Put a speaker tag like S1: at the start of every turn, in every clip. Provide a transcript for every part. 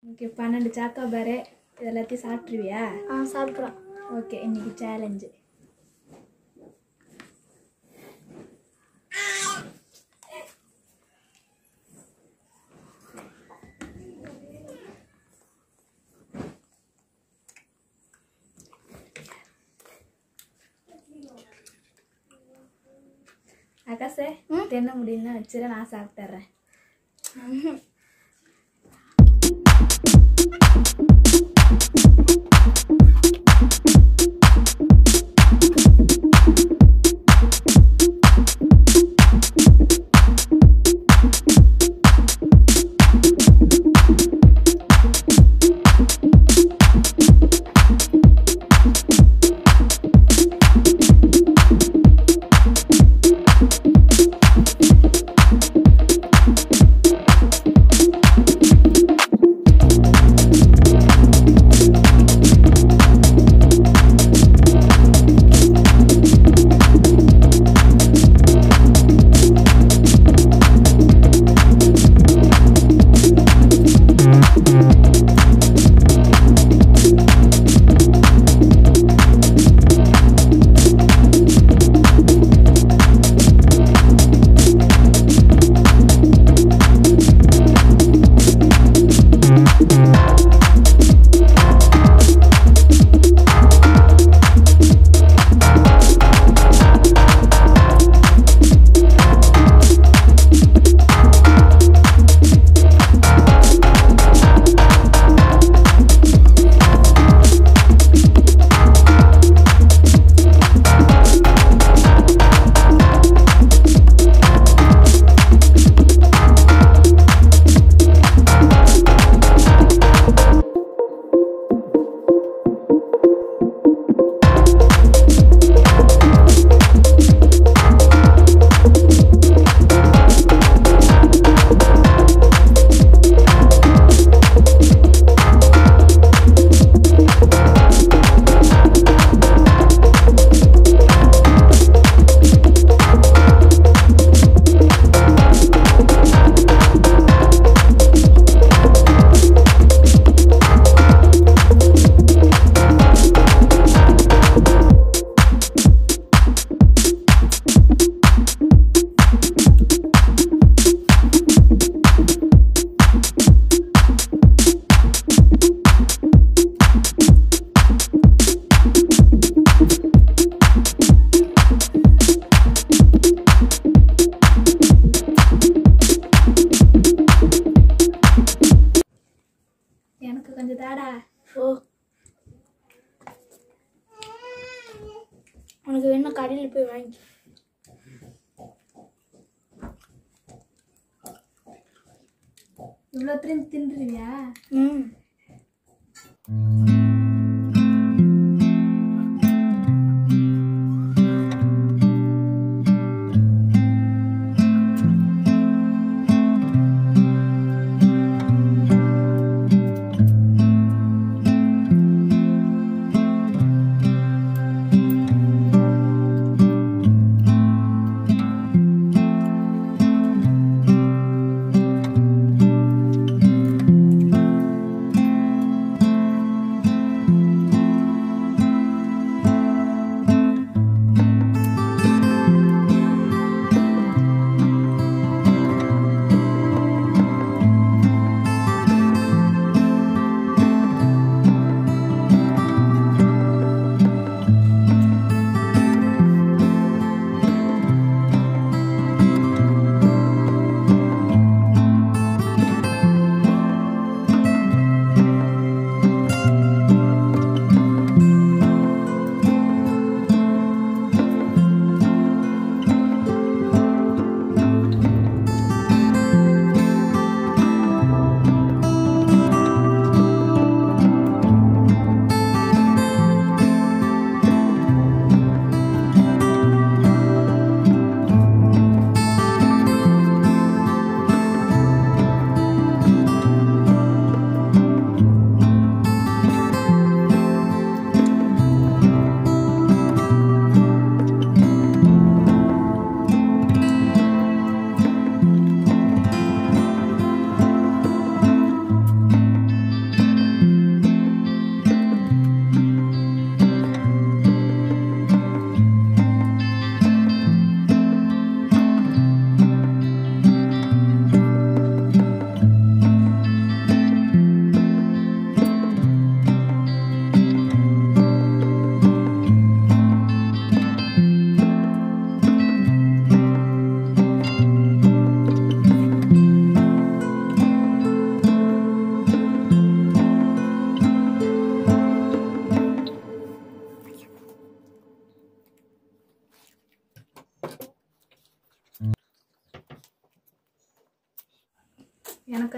S1: Oke panen dicatat bare, kalau ti saat trivia. Ya.
S2: Ah saat pro.
S1: Oke ini di challenge. Akas eh,
S2: hmm?
S1: tenang mudin lah, cila hmm. na saat
S2: mine.
S1: இவ்வளோ தின்றுவியா
S2: ம்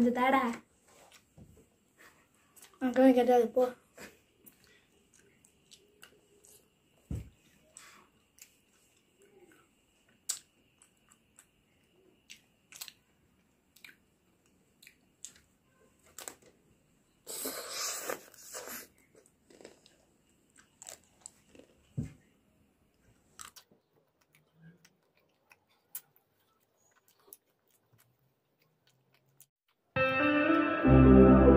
S1: கொஞ்சம் தாடா
S2: அங்கே கேட்டாது போ Thank you.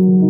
S2: Thank you.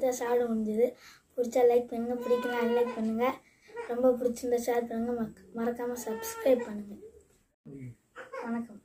S2: தான் சாப்பிட முடிஞ்சது பிடிச்சா லைக் பண்ணுங்கள் பிடிக்கலாம் அன்லைக் பண்ணுங்கள் ரொம்ப பிடிச்சிருந்தா ஷேர் பண்ணுங்கள் மறக்காமல் சப்ஸ்கிரைப் பண்ணுங்கள் வணக்கம்.